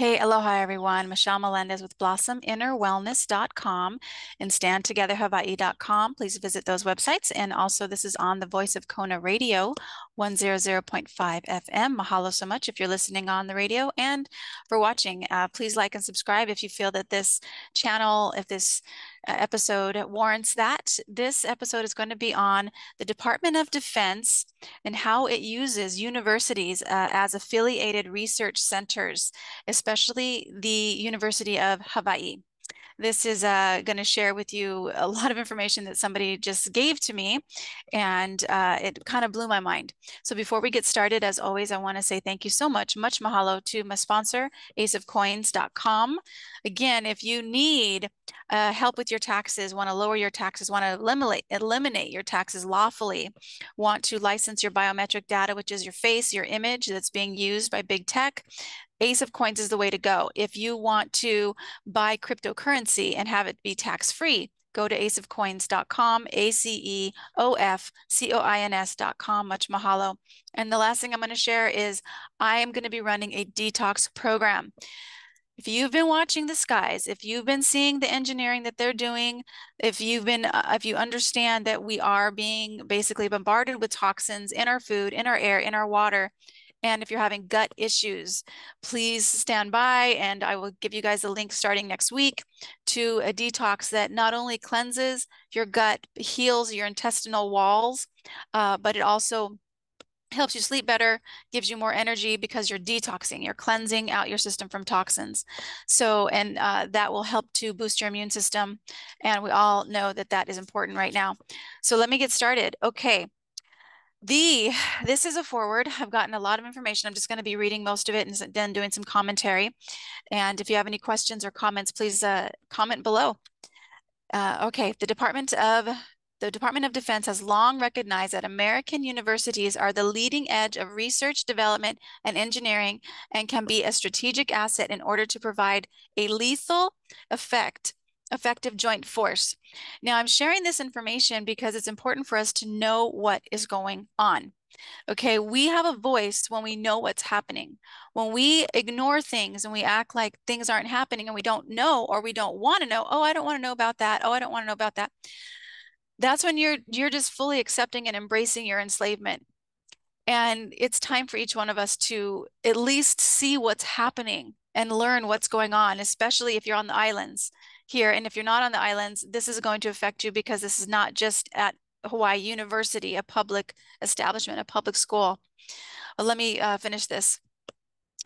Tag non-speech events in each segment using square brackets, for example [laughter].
Hey, aloha everyone. Michelle Melendez with blossominnerwellness.com and standtogetherhawaii.com. Please visit those websites. And also, this is on the Voice of Kona Radio, 100.5 FM. Mahalo so much if you're listening on the radio and for watching. Uh, please like and subscribe if you feel that this channel, if this episode warrants that. This episode is going to be on the Department of Defense and how it uses universities uh, as affiliated research centers, especially the University of Hawaii. This is uh, going to share with you a lot of information that somebody just gave to me, and uh, it kind of blew my mind. So before we get started, as always, I want to say thank you so much, much mahalo to my sponsor, aceofcoins.com. Again, if you need uh, help with your taxes, want to lower your taxes, want to eliminate eliminate your taxes lawfully, want to license your biometric data, which is your face, your image that's being used by big tech, Ace of Coins is the way to go. If you want to buy cryptocurrency and have it be tax free, go to aceofcoins.com, A C E O F C O I N S.com. Much mahalo. And the last thing I'm going to share is I am going to be running a detox program. If you've been watching the skies, if you've been seeing the engineering that they're doing, if you've been, uh, if you understand that we are being basically bombarded with toxins in our food, in our air, in our water, and if you're having gut issues, please stand by and I will give you guys a link starting next week to a detox that not only cleanses your gut, heals your intestinal walls, uh, but it also helps you sleep better, gives you more energy because you're detoxing, you're cleansing out your system from toxins. So, and uh, that will help to boost your immune system. And we all know that that is important right now. So let me get started. Okay. The [sighs] this is a forward. I've gotten a lot of information. I'm just going to be reading most of it and then doing some commentary. And if you have any questions or comments, please uh, comment below. Uh, okay, the Department of the Department of Defense has long recognized that American universities are the leading edge of research, development, and engineering and can be a strategic asset in order to provide a lethal effect effective joint force. Now, I'm sharing this information because it's important for us to know what is going on. Okay, we have a voice when we know what's happening. When we ignore things and we act like things aren't happening and we don't know or we don't want to know, oh, I don't want to know about that. Oh, I don't want to know about that. That's when you're you're just fully accepting and embracing your enslavement. And it's time for each one of us to at least see what's happening and learn what's going on, especially if you're on the islands here. And if you're not on the islands, this is going to affect you because this is not just at Hawaii University, a public establishment, a public school. Well, let me uh, finish this.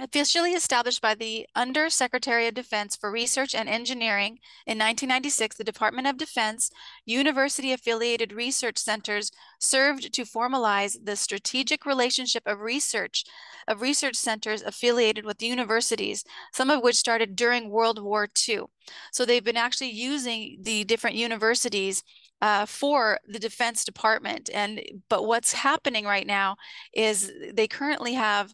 Officially established by the Under Secretary of Defense for Research and Engineering in 1996, the Department of Defense university affiliated research centers served to formalize the strategic relationship of research of research centers affiliated with universities, some of which started during World War II. So they've been actually using the different universities uh, for the Defense Department. And but what's happening right now is they currently have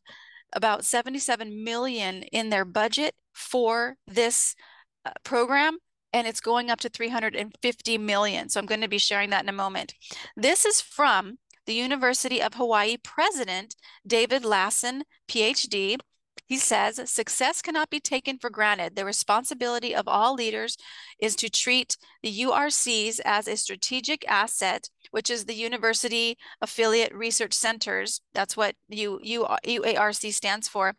about 77 million in their budget for this uh, program and it's going up to 350 million. So I'm going to be sharing that in a moment. This is from the University of Hawaii president, David Lassner, PhD. He says success cannot be taken for granted. The responsibility of all leaders is to treat the URCs as a strategic asset, which is the University Affiliate Research Centers. That's what U, U, UARC stands for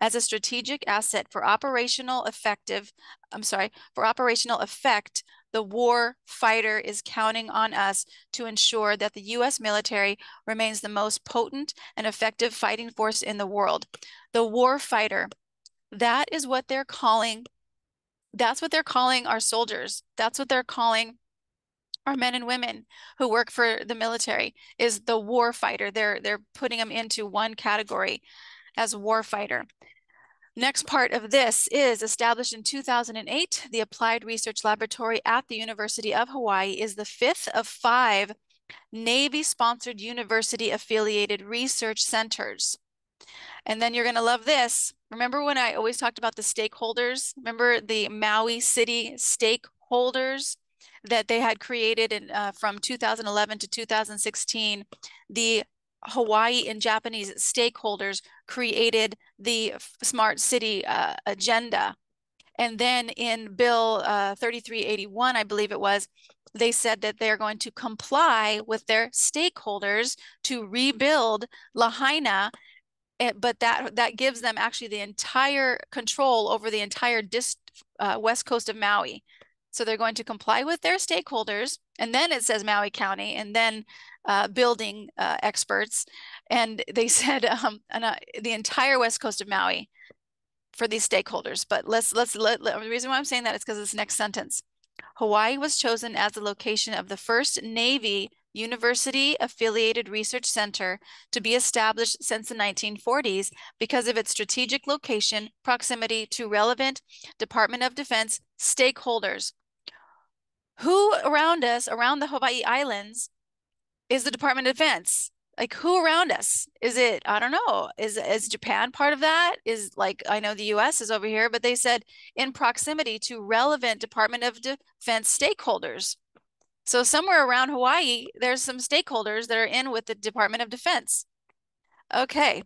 as a strategic asset for operational effective, I'm sorry, for operational effect the war fighter is counting on us to ensure that the US military remains the most potent and effective fighting force in the world. The war fighter, that is what they're calling that's what they're calling our soldiers. That's what they're calling our men and women who work for the military is the war fighter. They're they're putting them into one category as war fighter. Next part of this is established in 2008. The Applied Research Laboratory at the University of Hawaii is the fifth of five Navy-sponsored university-affiliated research centers. And then you're going to love this. Remember when I always talked about the stakeholders? Remember the Maui City stakeholders that they had created in, uh, from 2011 to 2016? The Hawaii and Japanese stakeholders created the smart city uh, agenda. And then in Bill uh, 3381, I believe it was, they said that they're going to comply with their stakeholders to rebuild Lahaina but that that gives them actually the entire control over the entire dis, uh, west coast of Maui. So they're going to comply with their stakeholders, and then it says Maui County, and then uh, building uh, experts, and they [laughs] said um, and, uh, the entire west coast of Maui for these stakeholders. But let's let's let, let the reason why I'm saying that is because this next sentence. Hawaii was chosen as the location of the first Navy University Affiliated Research Center to be established since the 1940s because of its strategic location, proximity to relevant Department of Defense stakeholders. Who around us, around the Hawaii Islands, is the Department of Defense? Like who around us? Is it, I don't know, is, is Japan part of that? Is like, I know the US is over here, but they said in proximity to relevant Department of Defense stakeholders. So somewhere around Hawaii, there's some stakeholders that are in with the Department of Defense. Okay,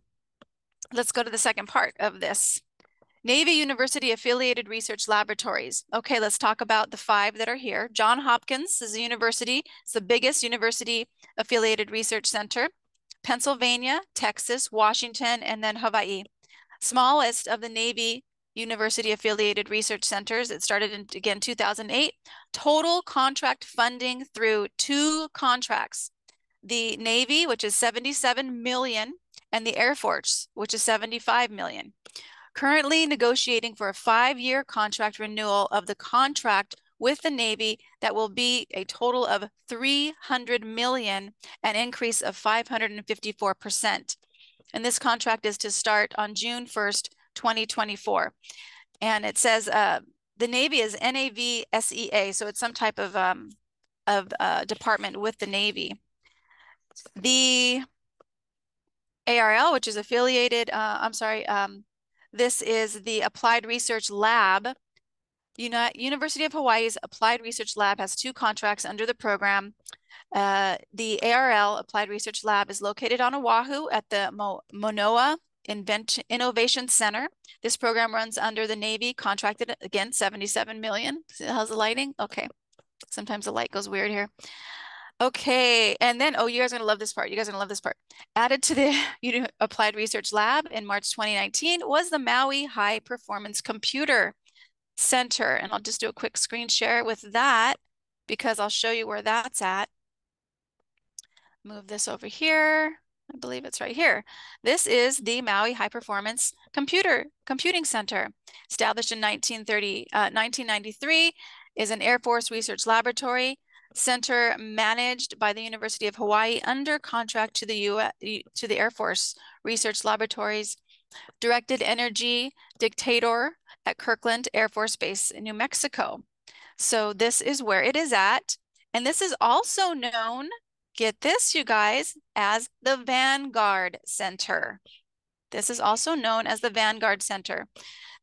let's go to the second part of this. Navy University affiliated research laboratories. Okay, let's talk about the five that are here. John Hopkins is a university. It's the biggest university affiliated research center. Pennsylvania, Texas, Washington, and then Hawaii. Smallest of the Navy University affiliated research centers. It started in, again, 2008. Total contract funding through two contracts. The Navy, which is 77 million, and the Air Force, which is 75 million. Currently negotiating for a five-year contract renewal of the contract with the Navy that will be a total of 300 million, an increase of 554%. And this contract is to start on June 1st, 2024. And it says uh, the Navy is NAVSEA, so it's some type of um, of uh, department with the Navy. The ARL, which is affiliated, uh, I'm sorry, um, this is the Applied Research Lab. Uni University of Hawaii's Applied Research Lab has two contracts under the program. Uh, the ARL Applied Research Lab is located on Oahu at the Mo Invent Innovation Center. This program runs under the Navy, contracted again, 77 million. How's the lighting? Okay. Sometimes the light goes weird here. Okay, and then, oh, you guys are gonna love this part. You guys are gonna love this part. Added to the [laughs] Applied Research Lab in March 2019 was the Maui High Performance Computer Center. And I'll just do a quick screen share with that because I'll show you where that's at. Move this over here. I believe it's right here. This is the Maui High Performance Computer Computing Center, established in 1930, uh, 1993, is an Air Force research laboratory center managed by the University of Hawaii under contract to the US, to the Air Force Research Laboratories, directed energy directorate at Kirtland Air Force Base in New Mexico. So this is where it is at. And this is also known Get this, you guys, as the Vanguard Center. This is also known as the Vanguard Center.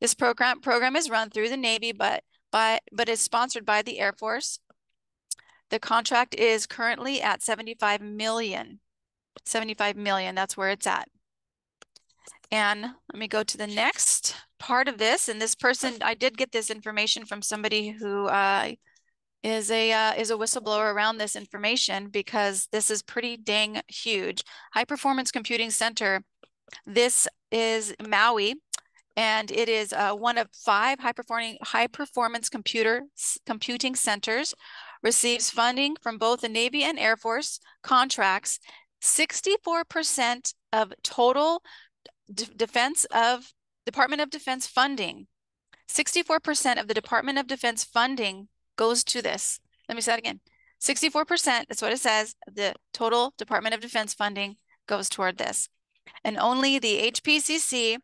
This program program is run through the Navy, but by but is sponsored by the Air Force. The contract is currently at 75 million. 75 million, that's where it's at. And let me go to the next part of this. And this person, I did get this information from somebody who uh, is a uh, is a whistleblower around this information because this is pretty dang huge. High Performance Computing Center. This is Maui, and it is uh, one of five high performing high performance computer computing centers. Receives funding from both the Navy and Air Force contracts. Sixty four percent of total defense of Department of Defense funding. 64% of the Department of Defense funding goes to this. Let me say that again. 64%, that's what it says, the total Department of Defense funding goes toward this. And only the HPCC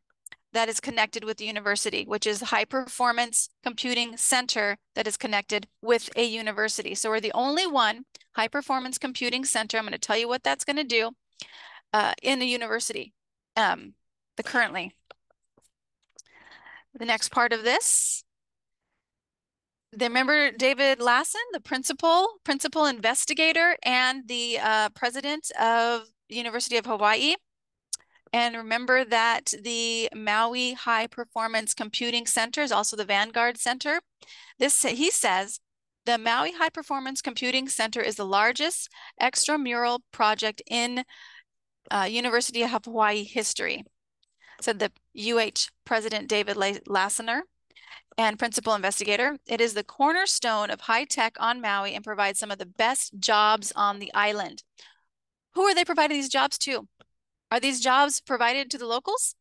that is connected with the university, which is High Performance Computing Center that is connected with a university. So we're the only one High Performance Computing Center. I'm going to tell you what that's going to do uh, in a university um, the currently. The next part of this remember David Lassner, the principal, principal investigator, and the uh, president of University of Hawaii. And remember that the Maui High Performance Computing Center is also the Vanguard Center. This, he says, the Maui High Performance Computing Center is the largest extramural project in uh, University of Hawaii history, said the UH President David Lassner and principal investigator. It is the cornerstone of high tech on Maui and provides some of the best jobs on the island. Who are they providing these jobs to? Are these jobs provided to the locals?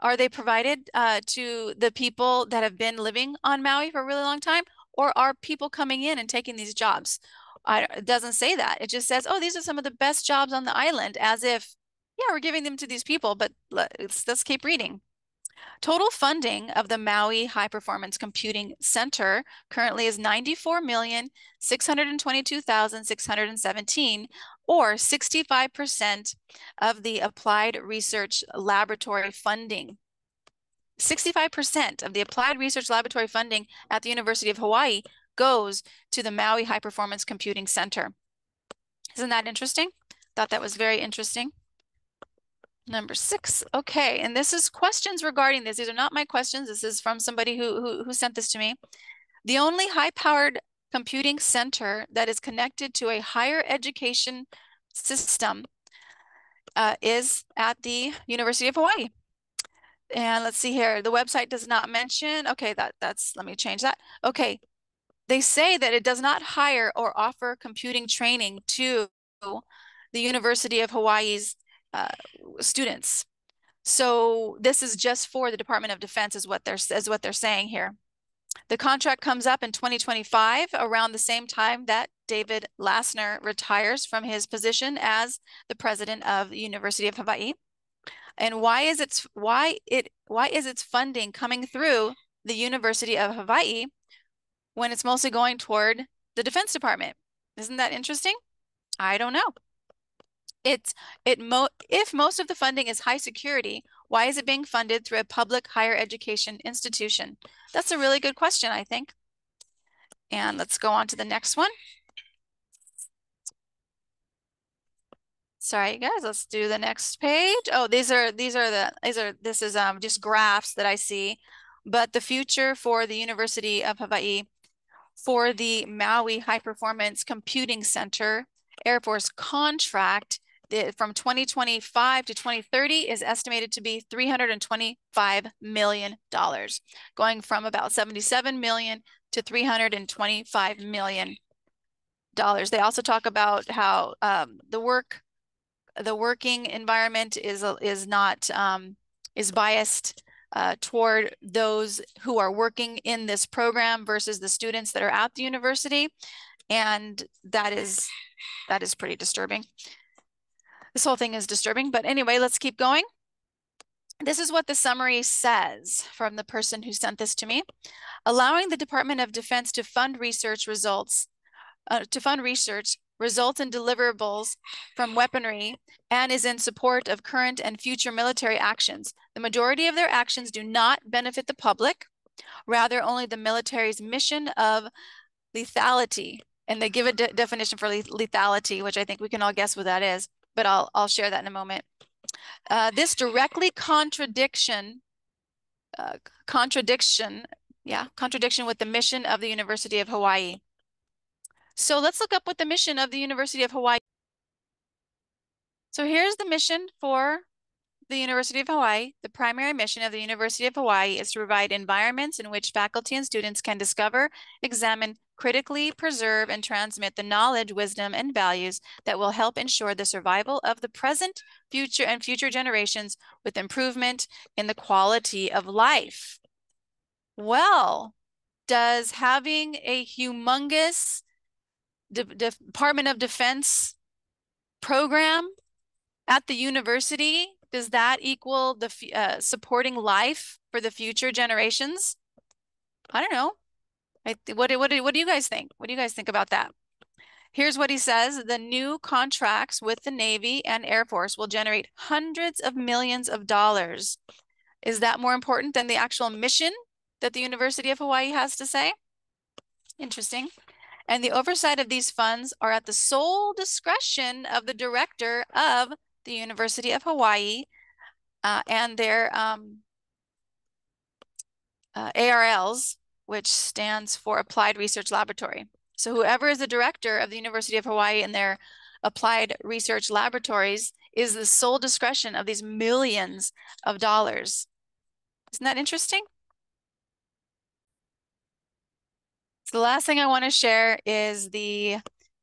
Are they provided uh, to the people that have been living on Maui for a really long time? Or are people coming in and taking these jobs? I, it doesn't say that. It just says, oh, these are some of the best jobs on the island, as if, yeah, we're giving them to these people, but let's, let's keep reading. Total funding of the Maui High Performance Computing Center currently is 94,622,617 or 65% of the applied research laboratory funding. 65% of the applied research laboratory funding at the University of Hawaii goes to the Maui High Performance Computing Center. Isn't that interesting? Thought that was very interesting. Number six. Okay, and this is questions regarding this. These are not my questions. This is from somebody who, who, who sent this to me. The only high-powered computing center that is connected to a higher education system uh, is at the University of Hawaii. And let's see here. The website does not mention. Okay, that that's let me change that. Okay. They say that it does not hire or offer computing training to the University of Hawaii's uh, students. So this is just for the Department of Defense is what they're is what they're saying here. The contract comes up in 2025 around the same time that David Lassner retires from his position as the president of the University of Hawaii. And why is its why it why is its funding coming through the University of Hawaii when it's mostly going toward the Defense Department? Isn't that interesting? I don't know. It's it mo if most of the funding is high security, why is it being funded through a public higher education institution? That's a really good question, I think. And let's go on to the next one. Sorry, guys, let's do the next page. Oh, these are these are the these are this is um just graphs that I see. But the future for the University of Hawaii for the Maui High Performance Computing Center Air Force contract from 2025 to 2030 is estimated to be $325 million, going from about 77 million to 325 million dollars. They also talk about how um, the work, the working environment is is not um, is biased uh, toward those who are working in this program versus the students that are at the university, and that is that is pretty disturbing. This whole thing is disturbing, but anyway, let's keep going. This is what the summary says from the person who sent this to me. Allowing the Department of Defense to fund research results, uh, to fund research results in deliverables from weaponry and is in support of current and future military actions. The majority of their actions do not benefit the public, rather only the military's mission of lethality. And they give a de definition for lethality, which I think we can all guess what that is but I'll, I'll share that in a moment. Uh, this directly contradiction, uh, contradiction, yeah, contradiction with the mission of the University of Hawaii. So let's look up what the mission of the University of Hawaii. So here's the mission for the University of Hawaii. The primary mission of the University of Hawaii is to provide environments in which faculty and students can discover, examine, critically preserve and transmit the knowledge, wisdom, and values that will help ensure the survival of the present, future, and future generations with improvement in the quality of life. Well, does having a humongous De Department of Defense program at the university, does that equal the uh, supporting life for the future generations? I don't know. What, what, what do you guys think? What do you guys think about that? Here's what he says. The new contracts with the Navy and Air Force will generate hundreds of millions of dollars. Is that more important than the actual mission that the University of Hawaii has to say? Interesting. And the oversight of these funds are at the sole discretion of the director of the University of Hawaii, uh, and their um, uh, ARLs, which stands for Applied Research Laboratory. So whoever is the director of the University of Hawaii and their applied research laboratories is the sole discretion of these millions of dollars. Isn't that interesting? So the last thing I want to share is the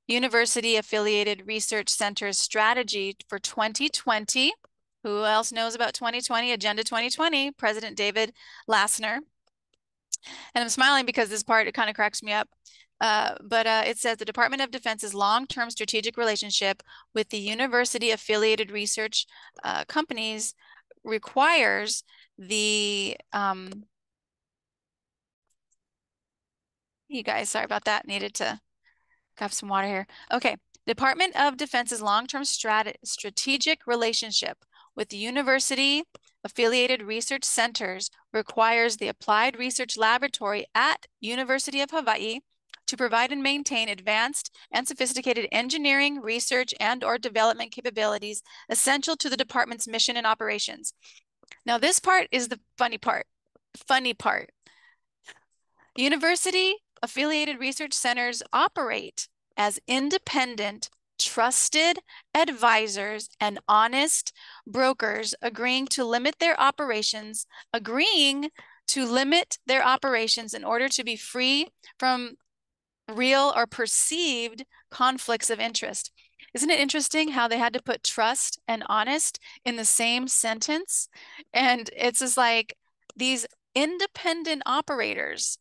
University Affiliated Research Center's strategy for 2020. Who else knows about 2020? Agenda 2020, President David Lassner. And I'm smiling because this part, it kind of cracks me up. Uh, but uh, it says the Department of Defense's long-term strategic relationship with the university affiliated research uh, companies requires the um, you guys sorry about that needed to have some water here okay Department of Defense's long-term strat strategic relationship with the university affiliated research centers requires the applied research laboratory at University of Hawaii to provide and maintain advanced and sophisticated engineering, research, and or development capabilities essential to the department's mission and operations. Now, this part is the funny part. Funny part. University affiliated research centers operate as independent, trusted advisors and honest brokers agreeing to limit their operations, agreeing to limit their operations in order to be free from real or perceived conflicts of interest. Isn't it interesting how they had to put trust and honest in the same sentence? And it's just like these independent operators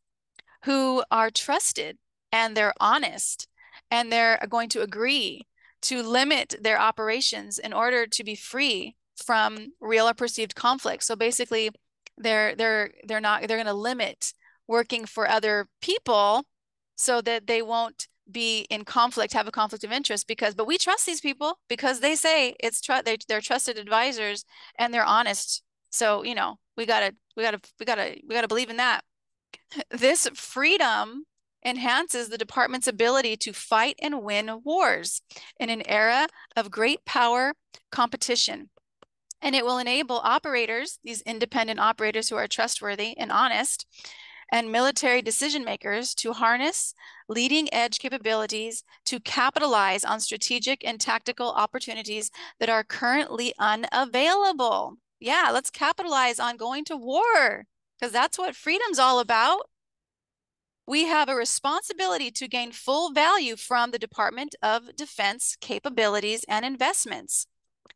who are trusted and they're honest and they're going to agree to limit their operations in order to be free from real or perceived conflict. So basically they're they're they're not they're going to limit working for other people so that they won't be in conflict, have a conflict of interest because, but we trust these people because they say it's trust, they, they're trusted advisors and they're honest. So, you know, we gotta, we gotta, we gotta, we gotta believe in that. [laughs] This freedom enhances the department's ability to fight and win wars in an era of great power competition. And it will enable operators, these independent operators who are trustworthy and honest, and military decision makers to harness leading edge capabilities to capitalize on strategic and tactical opportunities that are currently unavailable. Yeah, let's capitalize on going to war because that's what freedom's all about. We have a responsibility to gain full value from the Department of Defense capabilities and investments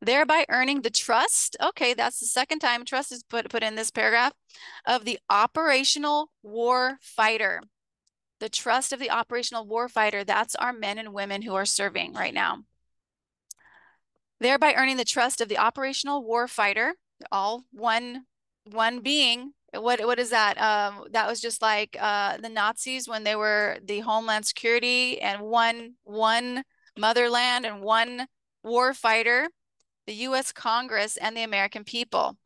thereby earning the trust. Okay, that's the second time trust is put, put in this paragraph of the operational war fighter. The trust of the operational war fighter, that's our men and women who are serving right now. Thereby earning the trust of the operational war fighter, all one one being. What what is that? Um, that was just like uh, the Nazis when they were the Homeland Security and one one motherland and one war fighter the US Congress, and the American people.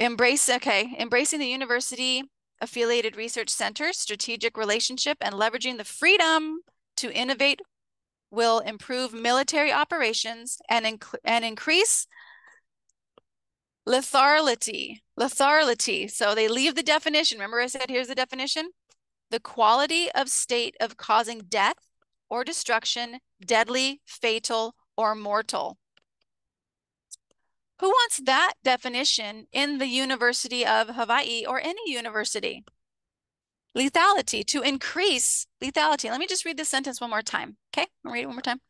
Embrace, okay, embracing the university affiliated research center, strategic relationship, and leveraging the freedom to innovate will improve military operations and, inc and increase lethality. Lethality. So they leave the definition. Remember I said, here's the definition. The quality of state of causing death or destruction, deadly, fatal, or mortal. Who wants that definition in the University of Hawaii or any university? Lethality, to increase lethality. Let me just read this sentence one more time. Okay, I'll read it one more time.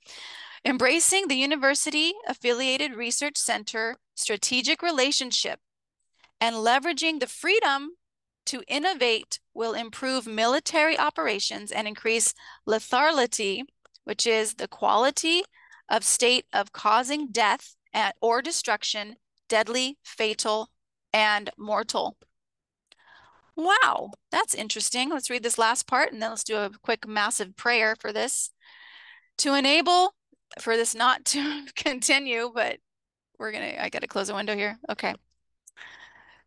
Embracing the University Affiliated Research Center strategic relationship and leveraging the freedom to innovate will improve military operations and increase lethality, which is the quality of state of causing death or destruction, deadly, fatal, and mortal. Wow, that's interesting. Let's read this last part and then let's do a quick massive prayer for this. To enable for this not to [laughs] continue, but we're gonna, I gotta close the window here. Okay.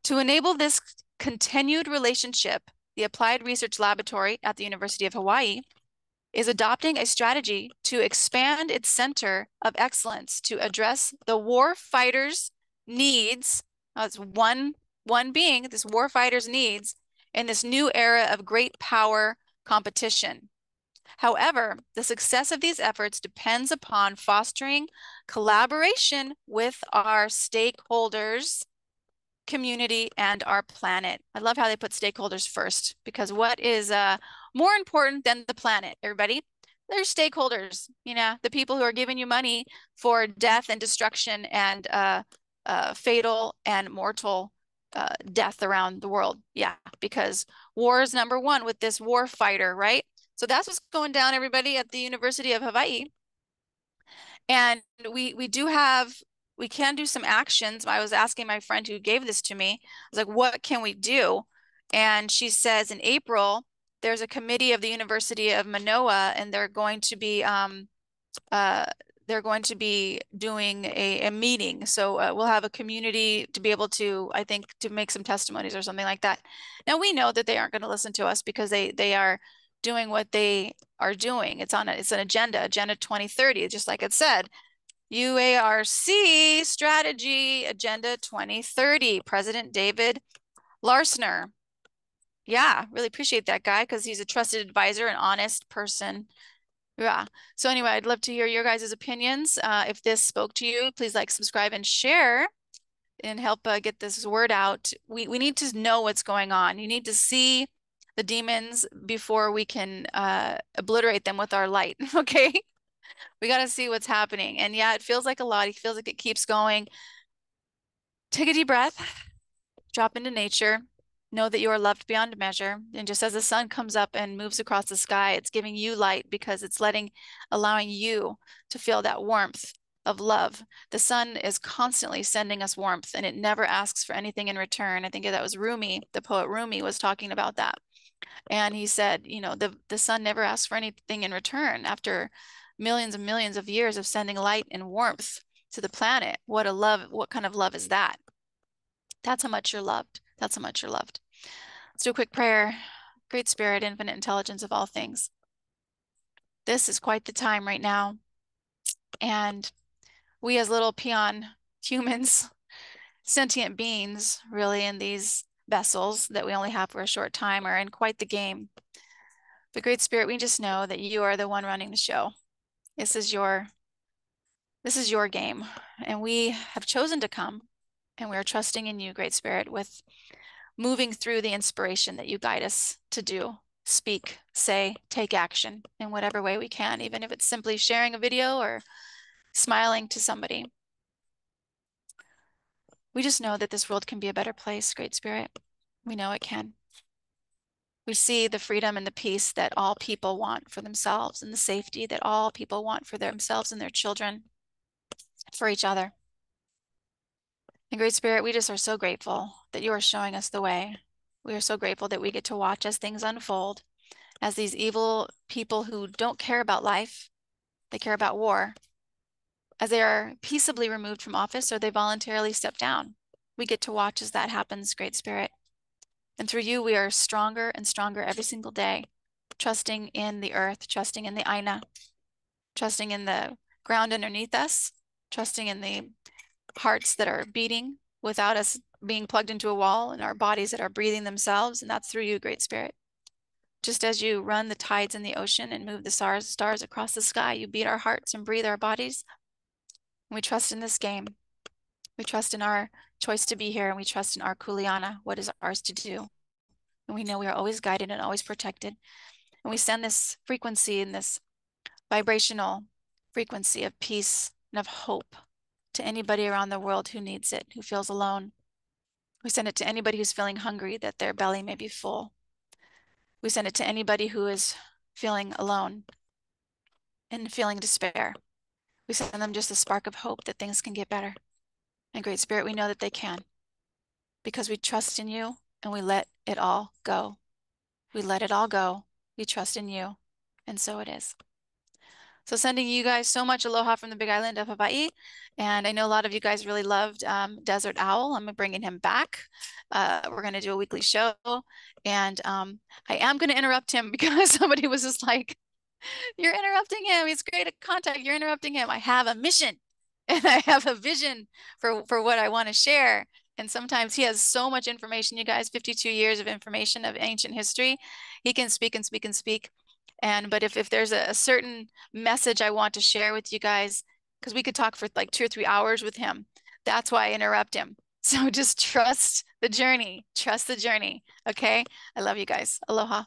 To enable this continued relationship, the Applied Research Laboratory at the University of Hawaii is adopting a strategy to expand its center of excellence to address the war fighters' needs. That's one one being this war fighters' needs in this new era of great power competition. However, the success of these efforts depends upon fostering collaboration with our stakeholders, community, and our planet. I love how they put stakeholders first because what is uh, more important than the planet, everybody? They're stakeholders, you know, the people who are giving you money for death and destruction and uh, uh, fatal and mortal uh, death around the world. Yeah, because war is number one with this war fighter, right? So that's what's going down, everybody, at the University of Hawaii. And we we do have we can do some actions. I was asking my friend who gave this to me, I was like, what can we do? And she says in April, there's a committee of the University of Manoa, and they're going to be um, uh, they're going to be doing a, a meeting. So uh, we'll have a community to be able to, I think, to make some testimonies or something like that. Now we know that they aren't going to listen to us because they they are doing what they are doing. It's on a, it's an agenda, Agenda 2030, just like it said. UARC strategy, Agenda 2030, President David Lassner. Yeah, really appreciate that guy because he's a trusted advisor, an honest person. Yeah. So anyway, I'd love to hear your guys' opinions. Uh, if this spoke to you, please like, subscribe, and share and help uh, get this word out. We, we need to know what's going on. You need to see the demons before we can uh, obliterate them with our light. [laughs] Okay. We got to see what's happening. And yeah, it feels like a lot. It feels like it keeps going. Take a deep breath, drop into nature, know that you are loved beyond measure. And just as the sun comes up and moves across the sky, it's giving you light because it's letting, allowing you to feel that warmth of love. The sun is constantly sending us warmth and it never asks for anything in return. I think that was Rumi, the poet Rumi was talking about that. And he said, you know, the, the sun never asks for anything in return after millions and millions of years of sending light and warmth to the planet. What a love, what kind of love is that? That's how much you're loved. That's how much you're loved. Let's do a quick prayer. Great Spirit, infinite intelligence of all things. This is quite the time right now. And we as little peon humans, [laughs] sentient beings, really in these vessels that we only have for a short time are in quite the game. But Great Spirit, we just know that you are the one running the show. This is your this is your game. And we have chosen to come and we are trusting in you, Great Spirit, with moving through the inspiration that you guide us to do. Speak, say, take action in whatever way we can, even if it's simply sharing a video or smiling to somebody. We just know that this world can be a better place, Great Spirit. We know it can. We see the freedom and the peace that all people want for themselves and the safety that all people want for themselves and their children, for each other. And Great Spirit, we just are so grateful that you are showing us the way. We are so grateful that we get to watch as things unfold, as these evil people who don't care about life, they care about war, as they are peaceably removed from office or they voluntarily step down. We get to watch as that happens, Great Spirit. And through you, we are stronger and stronger every single day, trusting in the earth, trusting in the Aina, trusting in the ground underneath us, trusting in the hearts that are beating without us being plugged into a wall and our bodies that are breathing themselves. And that's through you, Great Spirit. Just as you run the tides in the ocean and move the stars, stars across the sky, you beat our hearts and breathe our bodies we trust in this game. We trust in our choice to be here and we trust in our kuleana, what is ours to do. And we know we are always guided and always protected. And we send this frequency and this vibrational frequency of peace and of hope to anybody around the world who needs it, who feels alone. We send it to anybody who's feeling hungry that their belly may be full. We send it to anybody who is feeling alone and feeling despair. We send them just a spark of hope that things can get better. And Great Spirit, we know that they can because we trust in you and we let it all go. We let it all go. We trust in you. And so it is. So sending you guys so much aloha from the big island of Hawaii. And I know a lot of you guys really loved um, Desert Owl. I'm bringing him back. Uh, we're going to do a weekly show. And um, I am going to interrupt him [laughs] because somebody was just like, You're interrupting him. He's great at contact. You're interrupting him. I have a mission and I have a vision for, for what I want to share. And sometimes he has so much information, you guys, 52 years of information of ancient history. He can speak and speak and speak. And but if, if there's a, a certain message I want to share with you guys, because we could talk for like two or three hours with him, that's why I interrupt him. [laughs] So just trust the journey. Trust the journey. Okay. I love you guys. Aloha.